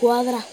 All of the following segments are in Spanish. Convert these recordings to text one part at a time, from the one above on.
Cuadra.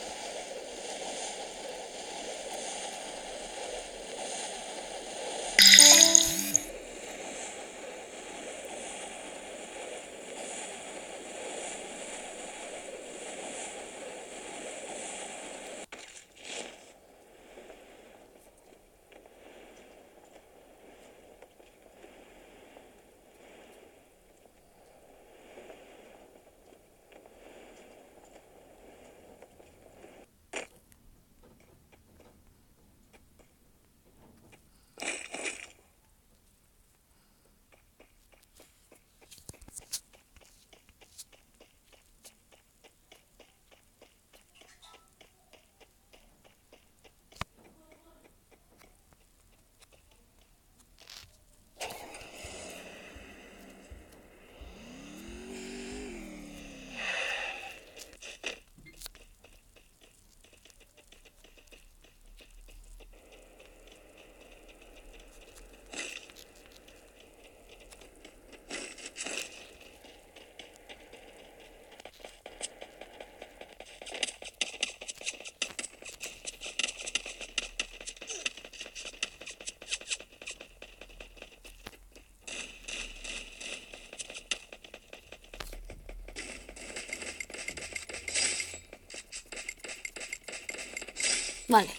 Vale.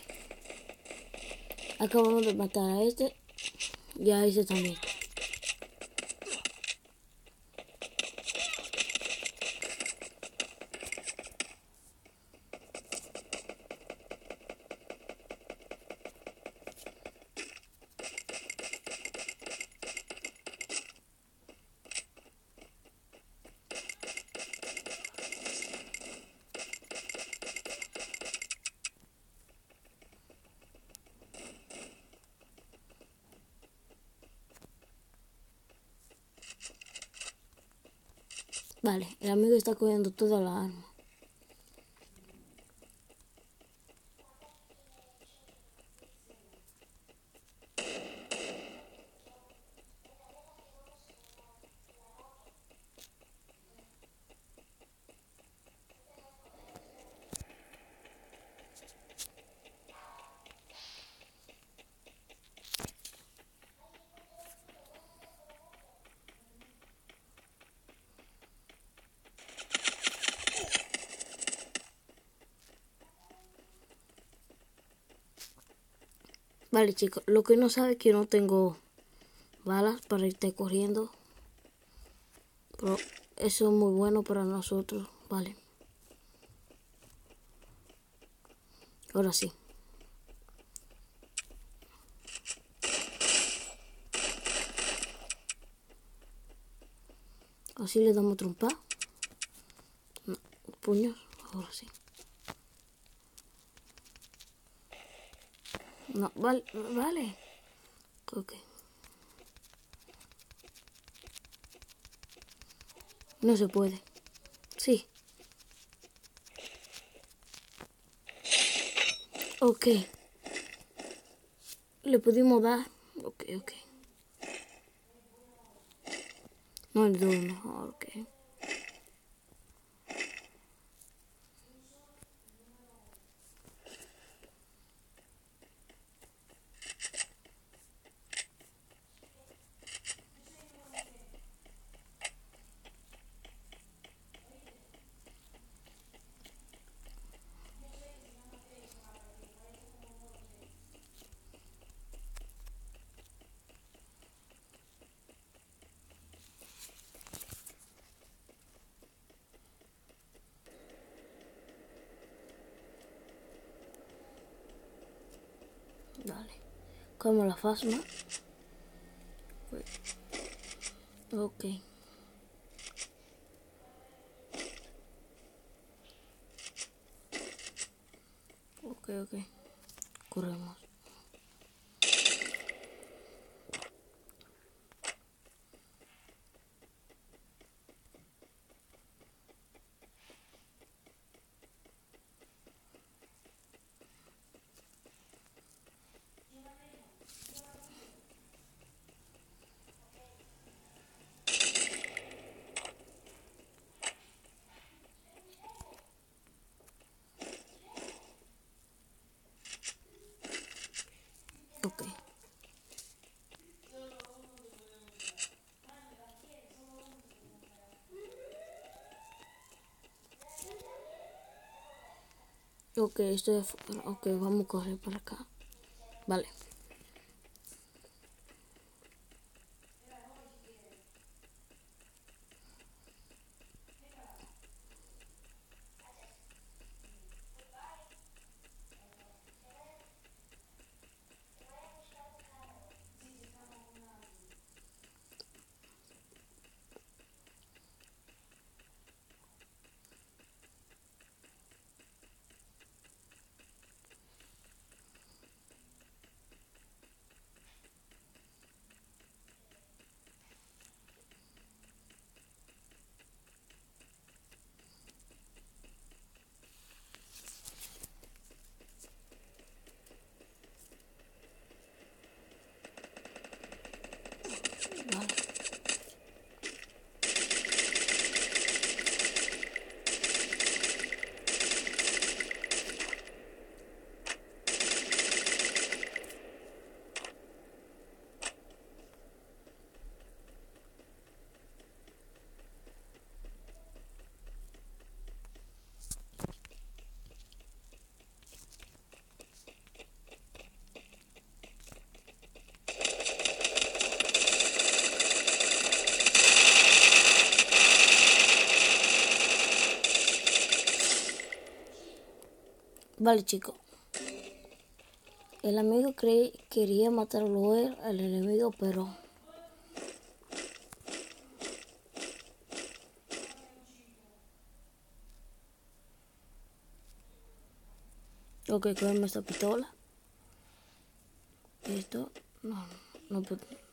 Acabamos de matar a este y a ese también. Vale, el amigo está cogiendo toda la arma. Vale chicos, lo que no sabe es que no tengo balas para irte corriendo. Pero eso es muy bueno para nosotros, vale. Ahora sí. Así le damos trompa. Puños, ahora sí. No, vale, vale. Ok. No se puede. Sí. Ok. Le pudimos dar. Ok, ok. No doy mejor, ok. Dale. Como la fasma. Ok. Ok, ok. Corremos. Ok, estoy afuera. Ok, vamos a correr para acá. Vale. Vale. Vale, chicos. El amigo cre quería matarlo él, al enemigo, pero... Ok, cogemos esta pistola. Esto, no, no puedo.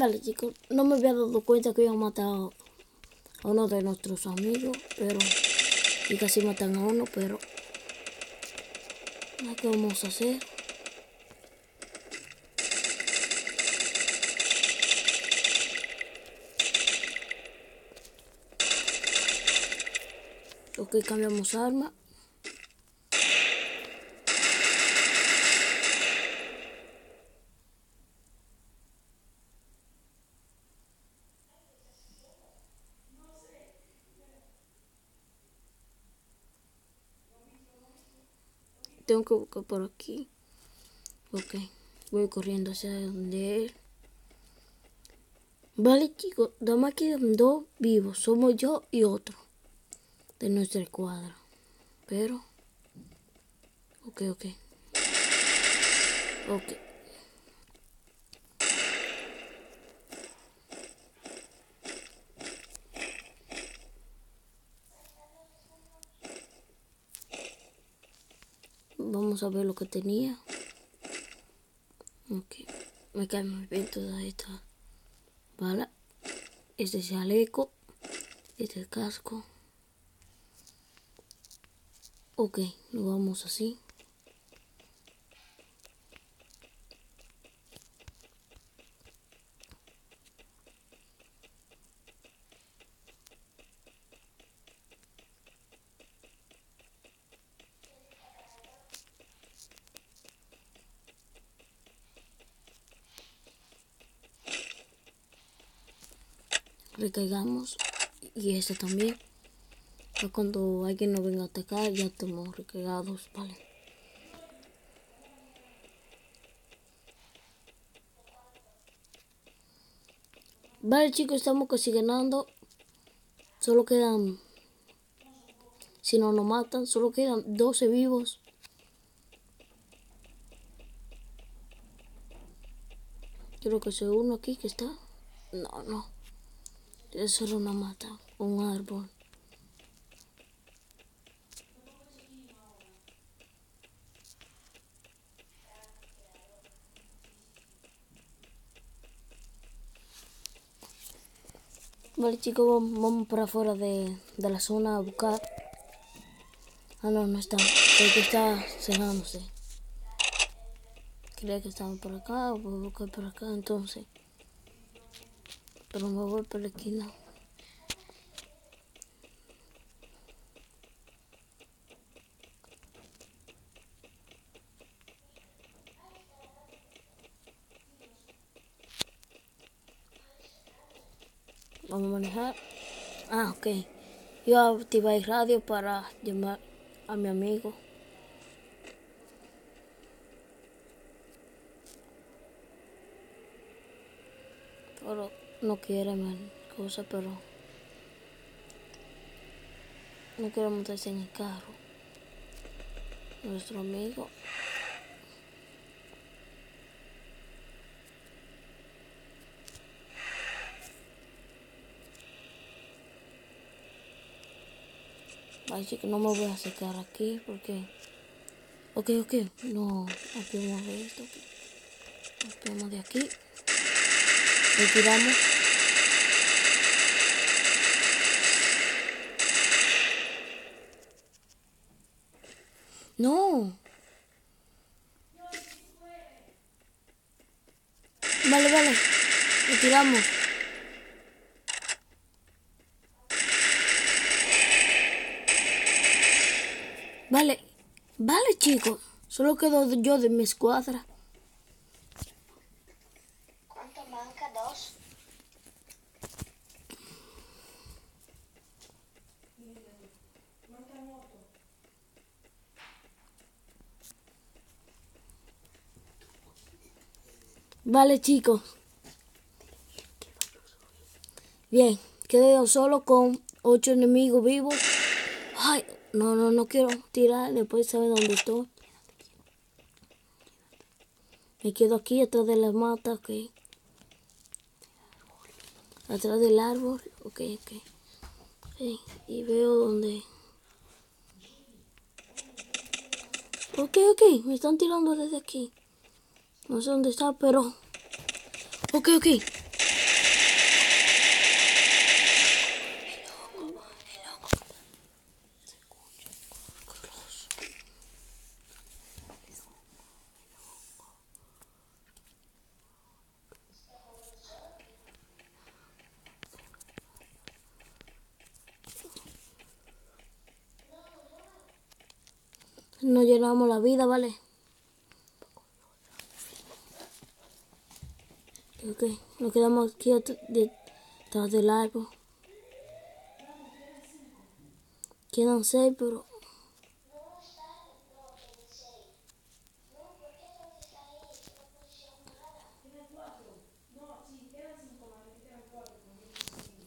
Vale, chicos, no me había dado cuenta que iban a matar a uno de nuestros amigos, pero. Y casi matan a uno, pero. ¿Qué vamos a hacer? Ok, cambiamos arma. Tengo que buscar por aquí. Ok, voy corriendo hacia donde él. Vale, chicos, dame aquí dos vivos. Somos yo y otro de nuestra cuadra. Pero, ok, ok. Ok. Vamos a ver lo que tenía. Ok. Me caen muy bien todas estas balas. Este chaleco. Este casco. Ok, lo vamos así. Recargamos y este también. Cuando alguien nos venga a atacar ya estamos recargados vale vale chicos estamos casi ganando. Solo quedan si no nos matan solo quedan 12 vivos. Creo que es uno aquí que está. No no es solo una mata, un árbol. Vale chicos, vamos para afuera de, de, la zona a buscar. Ah no, no está. Porque está cerrándose. Creía que estaba por acá, voy a buscar por acá entonces. Pero me voy por la esquina. Vamos a manejar. Ah, ok. Yo activar el radio para llamar a mi amigo. Pero no quiere más cosa, pero no quiero montarse en el carro. Nuestro amigo. Así que no me voy a acercar aquí porque... Ok, ok, no, vamos de esto. Vamos de aquí. Retiramos. No. Vale, vale. Retiramos. Vale, vale chicos, solo quedo yo de mi escuadra. Vale chicos. Bien, quedé solo con ocho enemigos vivos. Ay, no, no, no quiero tirar, después sabe dónde estoy. Me quedo aquí atrás de la mata, ok. Atrás del árbol, ok, ok. Y veo dónde. Ok, ok, me están tirando desde aquí. No sé dónde está, pero... Ok, ok. nos llenamos la vida, ¿vale? Ok, nos quedamos aquí detrás del árbol. Quedan seis, pero...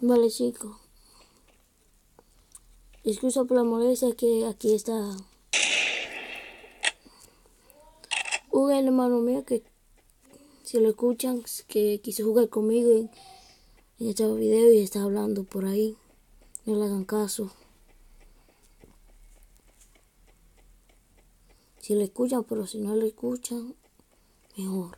Vale, chicos. Excusa por la molestia que aquí está un hermano mío que si lo escuchan que quiso jugar conmigo en, este video y está hablando por ahí. No le hagan caso. Si le escuchan pero si no le escuchan mejor.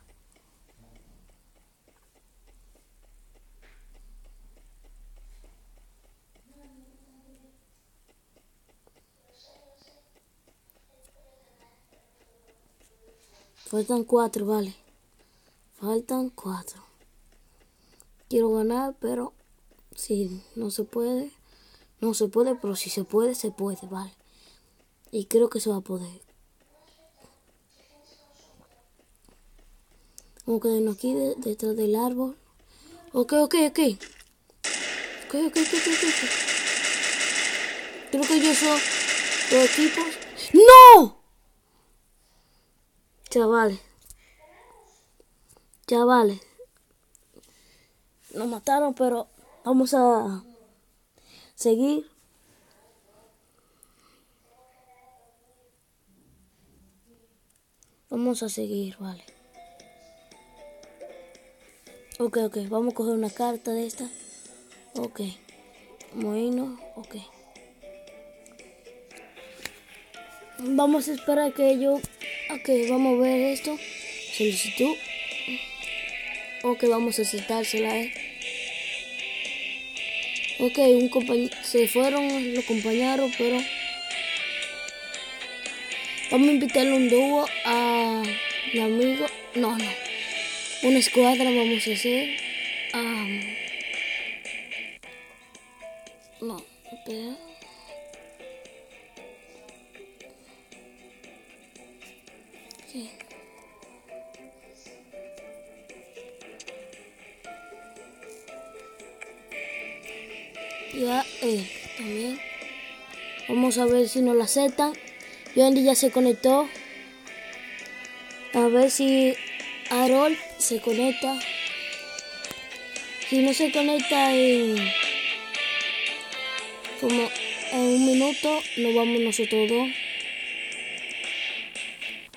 Faltan cuatro, vale. Faltan cuatro. Quiero ganar, pero si no se puede, no se puede, pero si se puede, se puede, vale. Y creo que se va a poder. Vamos a quedarnos aquí detrás del árbol. Ok, ok, ok. Ok, ok, ok, ok. Creo que yo soy los equipos. ¡No! Chavales. Chavales. Nos mataron, pero vamos a seguir. Vamos a seguir, vale. Ok, ok, vamos a coger una carta de esta. Ok. Moino, ok. Vamos a esperar que yo Ok, vamos a ver esto. Solicitud. Ok, vamos a aceptársela. Eh. Ok, un compañ- se fueron los compañeros, pero vamos a invitarle un dúo a mi amigo. No, no. Una escuadra vamos a hacer. Am, no, espera. Eh. Vamos a ver si nos la aceptan. Andy ya se conectó. A ver si Harold se conecta. Si no se conecta en como en un minuto, nos vamos nosotros dos.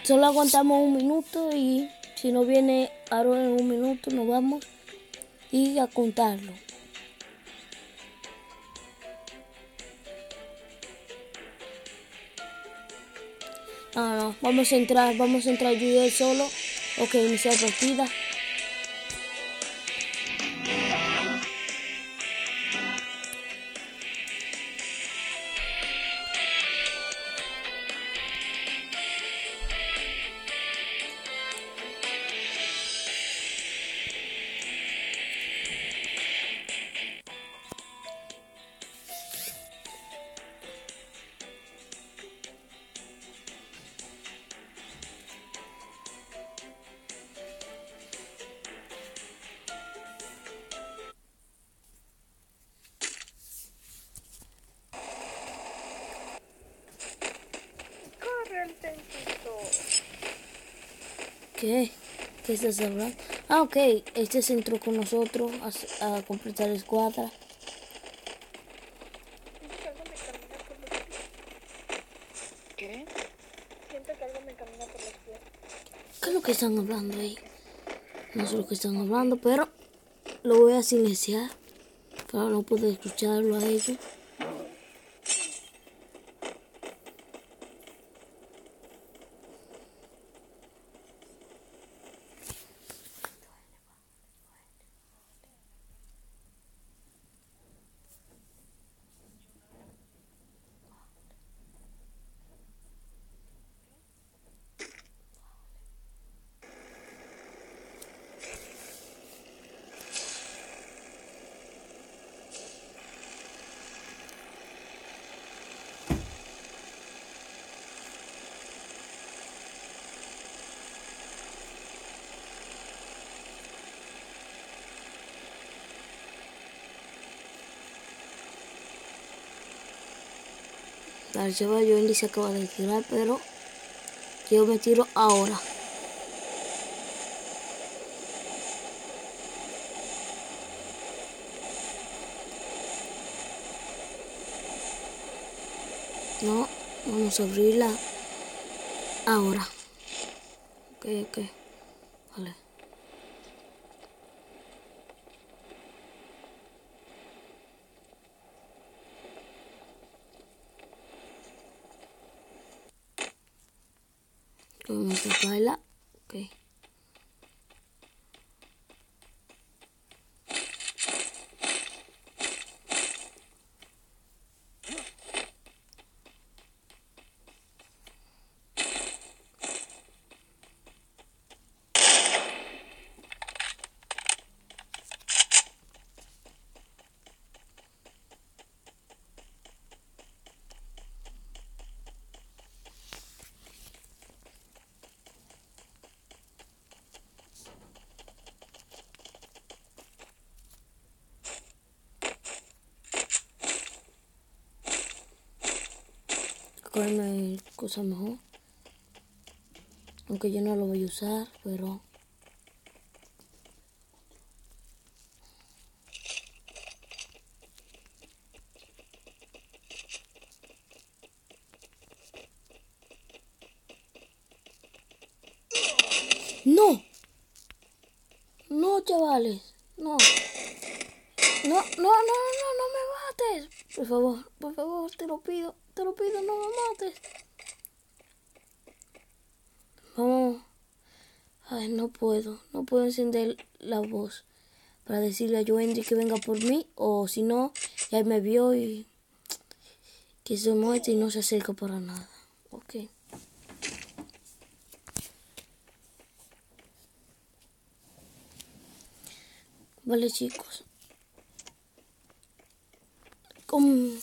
Solo aguantamos un minuto y si no viene Harold en un minuto, nos vamos y a contarlo. No, no, vamos a entrar, vamos a entrar yo solo. Ok, iniciar partida. ¿Qué? ¿Qué estás hablando? Ah, ok. Este se entró con nosotros a, a completar la escuadra. Siento que algo me camina por los pies. ¿Qué? Siento que algo me camina por los pies. ¿Qué es lo que están hablando ahí? No sé lo que están hablando, pero lo voy a silenciar para no poder escucharlo a ellos. Dale, se va, yo Andy se acaba de tirar, pero yo me tiro ahora. No, vamos a abrirla ahora. Ok, ok. Vale. Vamos a taparla. Ok. Cogerme mejor. Aunque yo no lo voy a usar, pero... ¡No! No, chavales. No. No, no, no, no, no me favor, por favor, te lo pido. Te lo pido, no me mates. Vamos. Ay, puedo. No puedo encender la voz para decirle a Wendy que venga por mí. O si no, Y ahí me vio y que se muestra y no se acerca para nada. Ok. Vale chicos. Como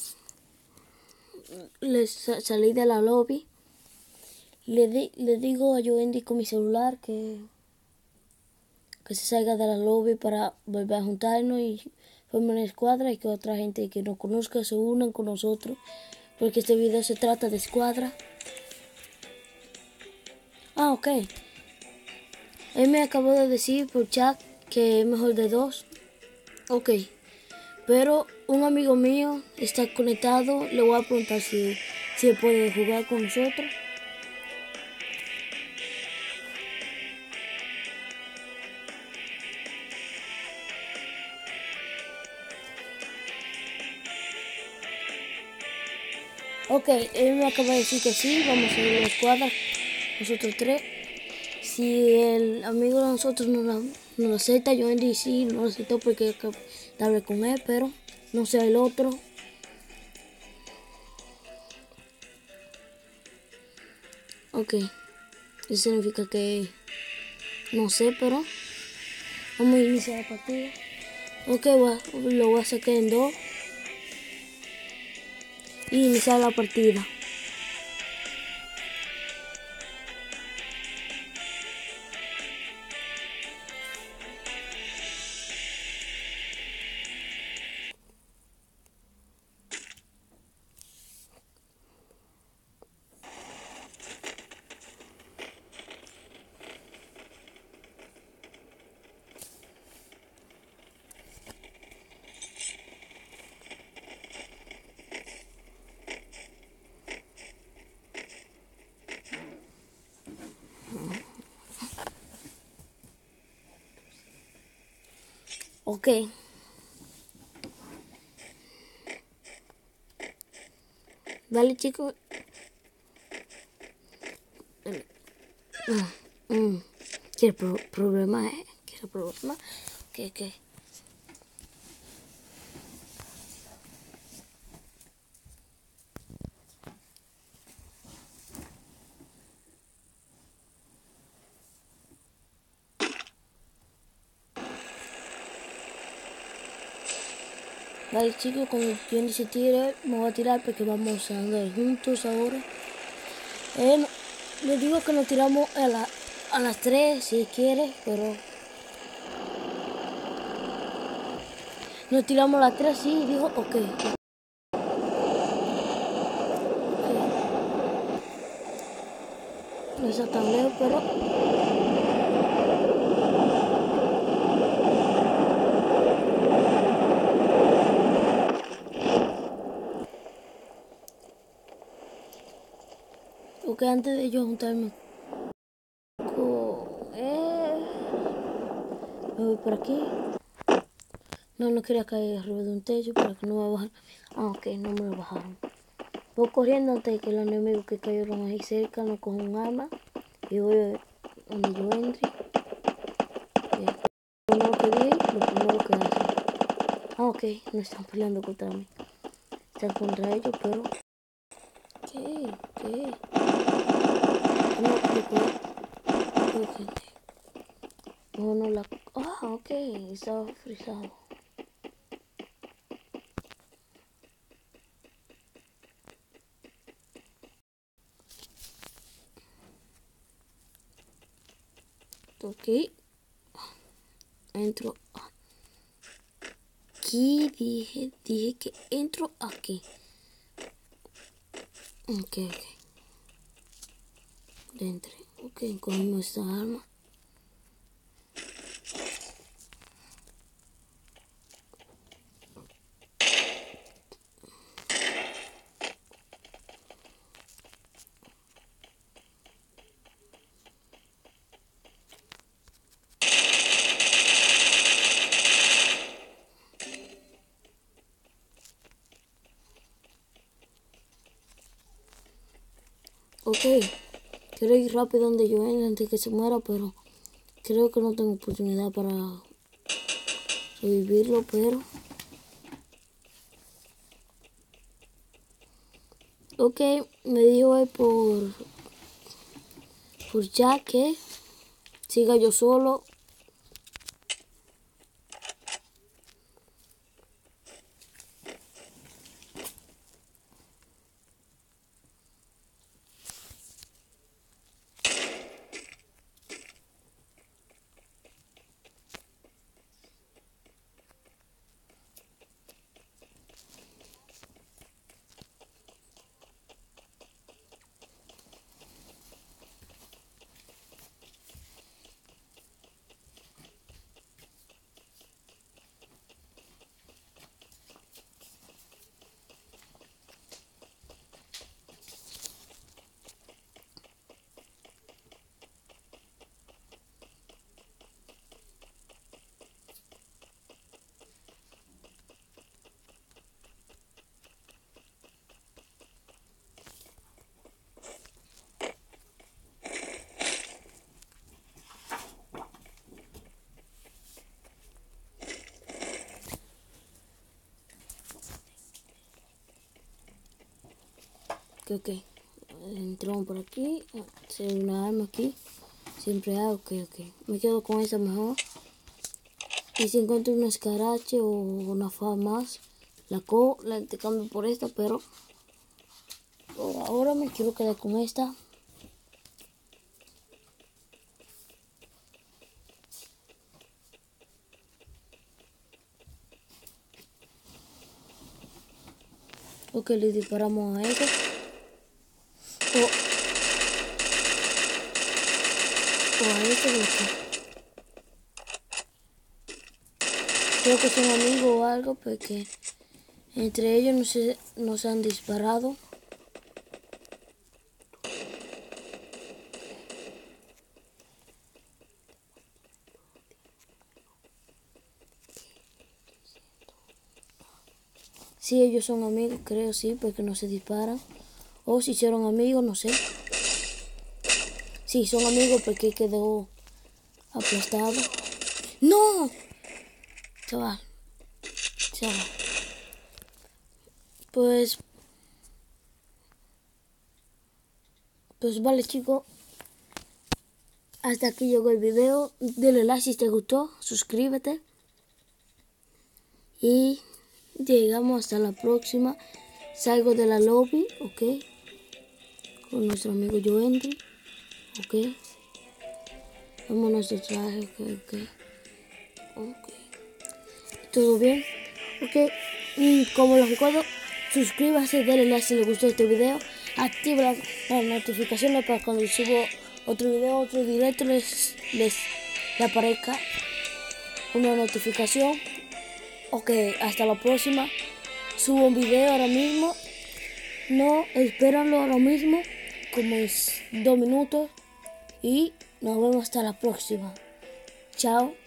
les salí de la lobby, le, di, le digo a Joendy con mi celular que, que se salga de la lobby para volver a juntarnos y formar una escuadra y que otra gente que nos conozca se unan con nosotros, porque este video se trata de escuadra. Ah, ok. Él me acabó de decir por chat que es mejor de dos. Ok. Pero un amigo mío está conectado. Le voy a preguntar si, si puede jugar con nosotros. Ok, él me acaba de decir que sí, vamos a ir a la escuadra, nosotros tres. Si el amigo de nosotros no lo, acepta, yo en DC no lo acepto porque hablé con él, pero no sé el otro. Ok, eso significa que no sé, pero vamos a iniciar la partida. Ok, va, lo voy a sacar en dos y iniciar la partida. Ok. Vale, chicos. Mm, mm. ¿Qué pro problema, eh? ¿Qué problema? ¿Qué, qué? Vale chicos, cuando yo se tire, me voy a tirar porque vamos a andar juntos ahora. Eh, les digo que nos tiramos a, la, a las 3 si quiere, pero... Nos tiramos a las 3, sí, dijo, ok. No está tan lejos, pero... Ok, antes de yo juntarme me voy por aquí. No, no quería caer arriba de un techo para que no me bajaran. Ah, ok, no me lo bajaron. Voy corriendo antes de que los enemigos que cayeron ahí cerca no cojan un arma. Y voy donde yo entre. Bien. Lo primero que vi, lo primero que hace. Ah, ok, no están peleando contra mí. Están contra ellos, pero... ¿Qué? ¿Qué? No, gente. No, no la... Ah, ok, estaba frisado. Ok. Entro aquí. Dije, dije que entro aquí. Ok, ok. Dentro. Ok, con nuestra arma. rápido donde yo venga antes que se muera, pero creo que no tengo oportunidad para revivirlo, pero... Ok, me dijo él por, por ya que siga yo solo Ok, ok. Entramos por aquí. Se una arma aquí. Siempre hay, ok, ok. Me quedo con esa mejor. Y si encuentro un escarache o una fa más, la cojo, la cambio por esta, pero ahora me quiero quedar con esta. Ok, le disparamos a esta. O, o a Creo que son amigos o algo, porque entre ellos no se, nos han disparado. Si ellos son amigos, creo sí, porque no se disparan. O si hicieron amigos, no sé. Si son amigos, porque quedó aplastado. ¡No! Chaval. Chaval. Pues. Pues vale, chicos. Hasta aquí llegó el video. Dale like si te gustó. Suscríbete. Y llegamos hasta la próxima. Salgo de la lobby, ok. Con nuestro amigo Joendry, ok. A nuestro traje, ok, ok. Ok. ¿Todo bien? Ok. Y como les recuerdo, suscríbase, denle like si les gustó este video. Activa las, notificaciones para cuando subo otro video, otro directo, les, les, les aparezca una notificación. Ok, hasta la próxima. Subo un video ahora mismo. No, espérenlo ahora mismo. Como es dos minutos. Y nos vemos hasta la próxima. Chao.